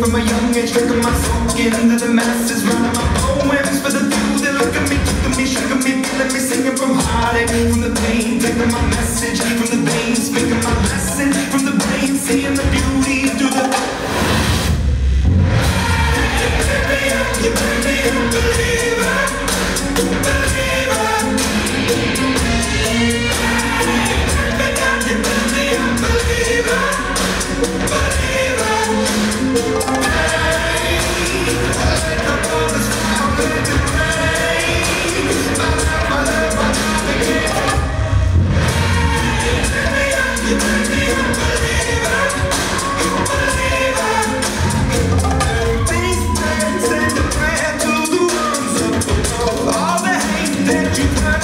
from a young age, drinking my soul.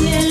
Disneyland.